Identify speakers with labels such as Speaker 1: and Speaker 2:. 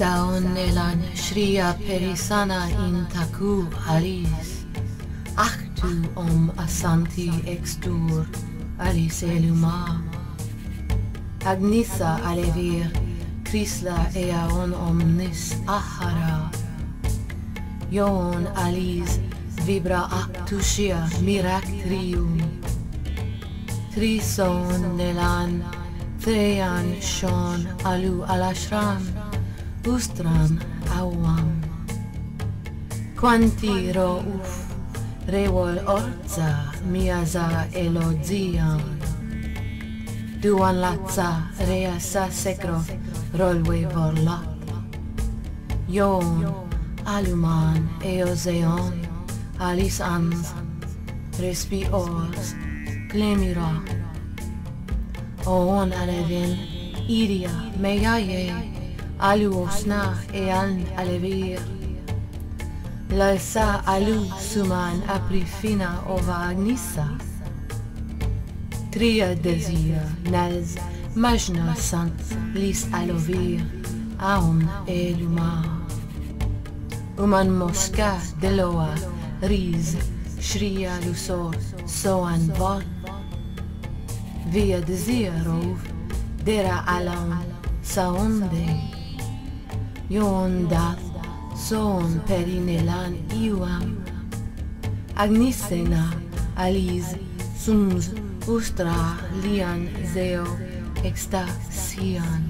Speaker 1: Saunelan Shriya Perisana in Taku Aris. Achtu Om Asanti Extur Aris Eluma Agnisa Alevir Krisla Eaon Omnis Ahara. Yon Alis Vibra Aktushia Miraktrium. Trison Nelan Treyan Shon Alu Alashram. Ustran Awam Quanti Rouf Rewol Orza Miaza Elodzian Duan Latza Reasa Sekro Rolwe Vorlak Yon Aluman Eozeon Alis Anz Respi Oz Glemira On Alevin Iria Meyaye Alu Osna Ean Alevir. Lalsa Alu Suman Aprifina Ova Agnisa. Tria Desir Naz Majna Sant Lis Alovir Aon Eluma. Uman Mosca Deloa Riz Shria Lusor Soan Vol Via Desirov Dera Alon Saonde Iondat son perinelan iuam Agnisena alis sums ustra lian zeo extasian